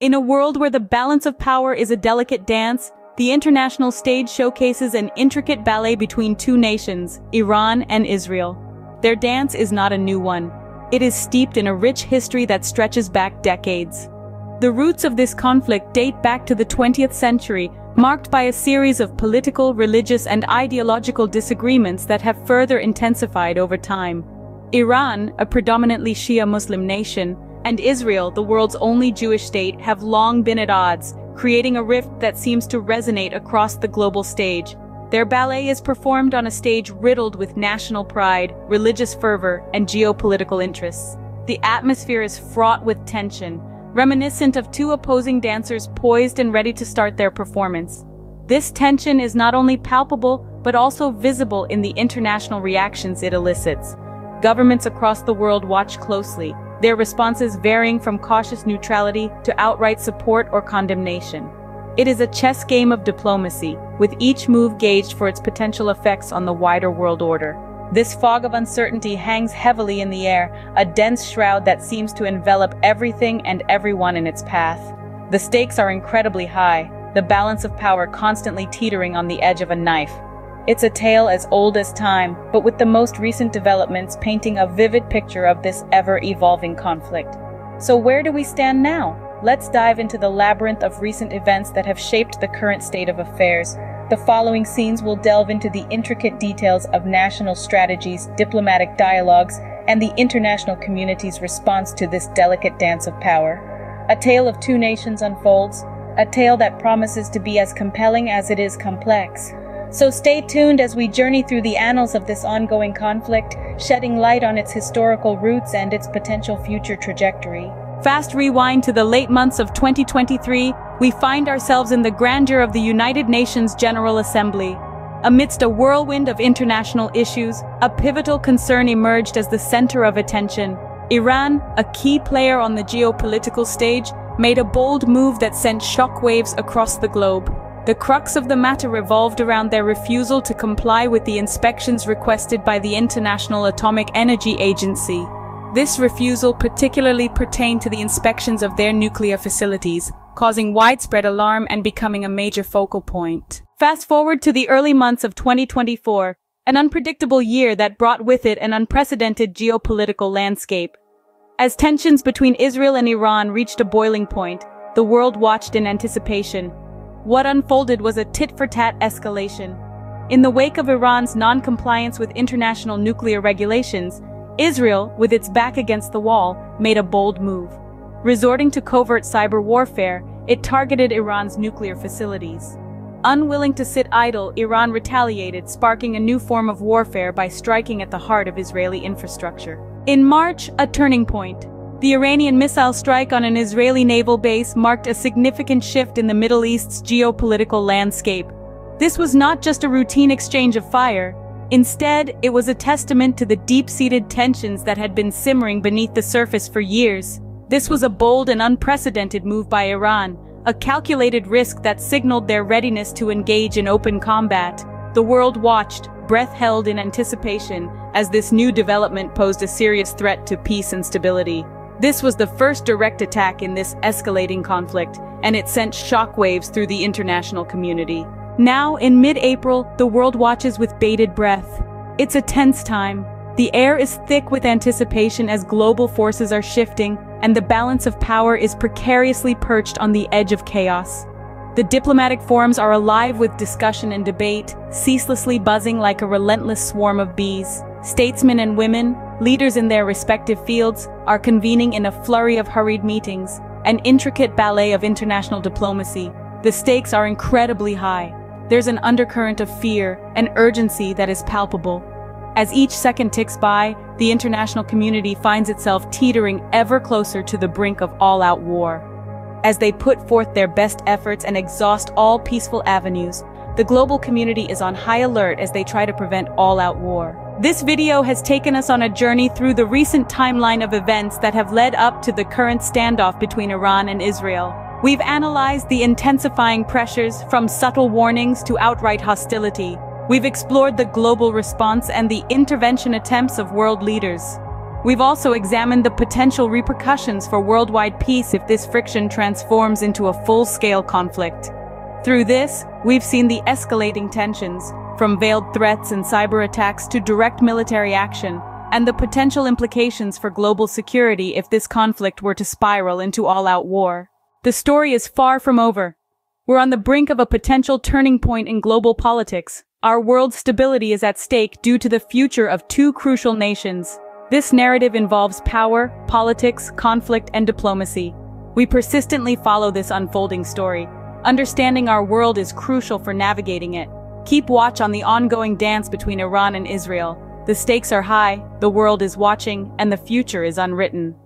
In a world where the balance of power is a delicate dance, the international stage showcases an intricate ballet between two nations, Iran and Israel. Their dance is not a new one. It is steeped in a rich history that stretches back decades. The roots of this conflict date back to the 20th century, marked by a series of political, religious and ideological disagreements that have further intensified over time. Iran, a predominantly Shia Muslim nation, and Israel, the world's only Jewish state, have long been at odds, creating a rift that seems to resonate across the global stage. Their ballet is performed on a stage riddled with national pride, religious fervor, and geopolitical interests. The atmosphere is fraught with tension, reminiscent of two opposing dancers poised and ready to start their performance. This tension is not only palpable, but also visible in the international reactions it elicits. Governments across the world watch closely, their responses varying from cautious neutrality to outright support or condemnation. It is a chess game of diplomacy, with each move gauged for its potential effects on the wider world order. This fog of uncertainty hangs heavily in the air, a dense shroud that seems to envelop everything and everyone in its path. The stakes are incredibly high, the balance of power constantly teetering on the edge of a knife. It's a tale as old as time, but with the most recent developments painting a vivid picture of this ever-evolving conflict. So where do we stand now? Let's dive into the labyrinth of recent events that have shaped the current state of affairs. The following scenes will delve into the intricate details of national strategies, diplomatic dialogues, and the international community's response to this delicate dance of power. A tale of two nations unfolds, a tale that promises to be as compelling as it is complex. So stay tuned as we journey through the annals of this ongoing conflict, shedding light on its historical roots and its potential future trajectory. Fast rewind to the late months of 2023, we find ourselves in the grandeur of the United Nations General Assembly. Amidst a whirlwind of international issues, a pivotal concern emerged as the center of attention. Iran, a key player on the geopolitical stage, made a bold move that sent shockwaves across the globe. The crux of the matter revolved around their refusal to comply with the inspections requested by the International Atomic Energy Agency. This refusal particularly pertained to the inspections of their nuclear facilities, causing widespread alarm and becoming a major focal point. Fast forward to the early months of 2024, an unpredictable year that brought with it an unprecedented geopolitical landscape. As tensions between Israel and Iran reached a boiling point, the world watched in anticipation, what unfolded was a tit-for-tat escalation. In the wake of Iran's non-compliance with international nuclear regulations, Israel, with its back against the wall, made a bold move. Resorting to covert cyber warfare, it targeted Iran's nuclear facilities. Unwilling to sit idle, Iran retaliated, sparking a new form of warfare by striking at the heart of Israeli infrastructure. In March, a turning point. The Iranian missile strike on an Israeli naval base marked a significant shift in the Middle East's geopolitical landscape. This was not just a routine exchange of fire. Instead, it was a testament to the deep-seated tensions that had been simmering beneath the surface for years. This was a bold and unprecedented move by Iran, a calculated risk that signaled their readiness to engage in open combat. The world watched, breath held in anticipation, as this new development posed a serious threat to peace and stability. This was the first direct attack in this escalating conflict, and it sent shockwaves through the international community. Now, in mid-April, the world watches with bated breath. It's a tense time. The air is thick with anticipation as global forces are shifting, and the balance of power is precariously perched on the edge of chaos. The diplomatic forums are alive with discussion and debate, ceaselessly buzzing like a relentless swarm of bees. Statesmen and women, leaders in their respective fields, are convening in a flurry of hurried meetings, an intricate ballet of international diplomacy. The stakes are incredibly high. There's an undercurrent of fear, an urgency that is palpable. As each second ticks by, the international community finds itself teetering ever closer to the brink of all-out war. As they put forth their best efforts and exhaust all peaceful avenues, the global community is on high alert as they try to prevent all-out war. This video has taken us on a journey through the recent timeline of events that have led up to the current standoff between Iran and Israel. We've analyzed the intensifying pressures from subtle warnings to outright hostility. We've explored the global response and the intervention attempts of world leaders. We've also examined the potential repercussions for worldwide peace if this friction transforms into a full-scale conflict. Through this, we've seen the escalating tensions, from veiled threats and cyber attacks to direct military action, and the potential implications for global security if this conflict were to spiral into all-out war. The story is far from over. We're on the brink of a potential turning point in global politics. Our world's stability is at stake due to the future of two crucial nations. This narrative involves power, politics, conflict, and diplomacy. We persistently follow this unfolding story. Understanding our world is crucial for navigating it. Keep watch on the ongoing dance between Iran and Israel. The stakes are high, the world is watching, and the future is unwritten.